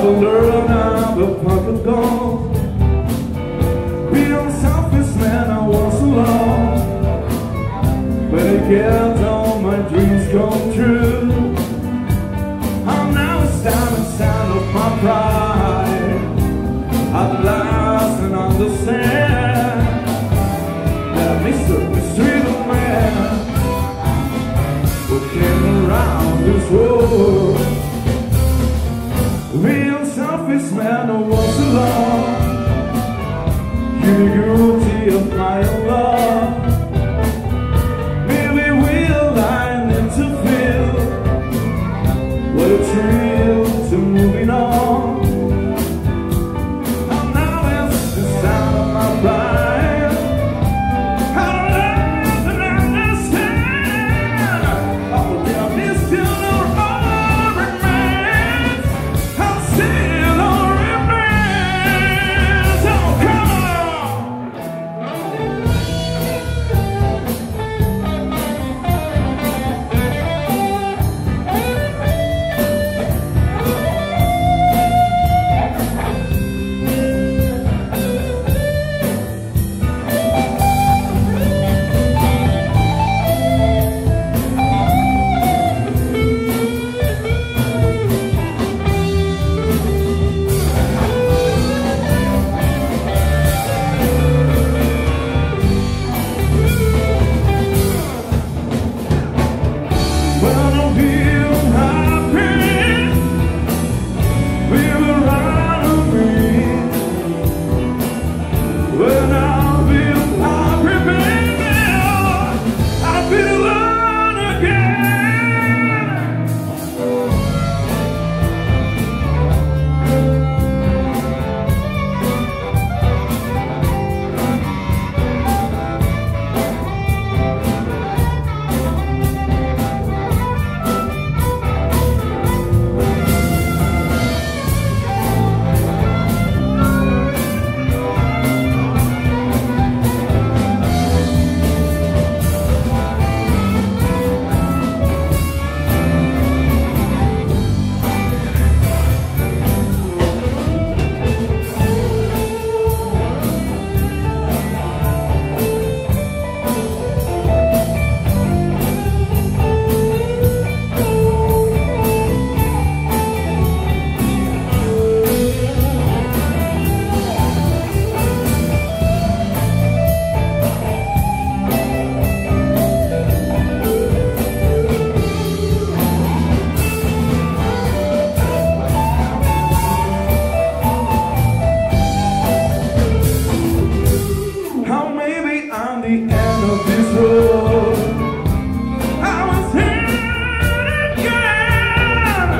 Papa girl now, but Papa gone. Be on selfish man, I was alone. But I get all my dreams come true. Selfish man who was alone. You guilty of my love. The end of this road. I was here again.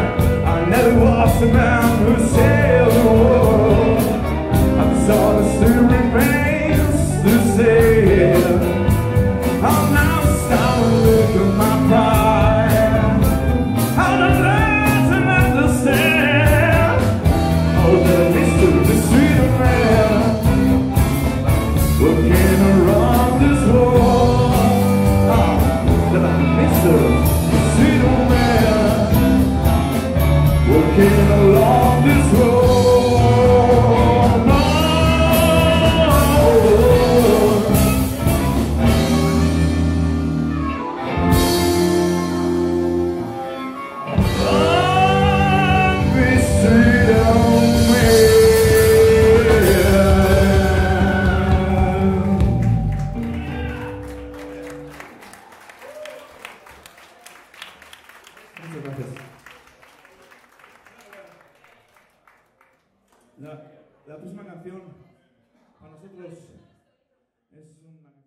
I never was the man who sailed the world. The remains to say. I'm now starting to look at my pride. Learn to understand. Oh, the Mr. the sweet man. Looking along this road, La, próxima canción para nosotros es una.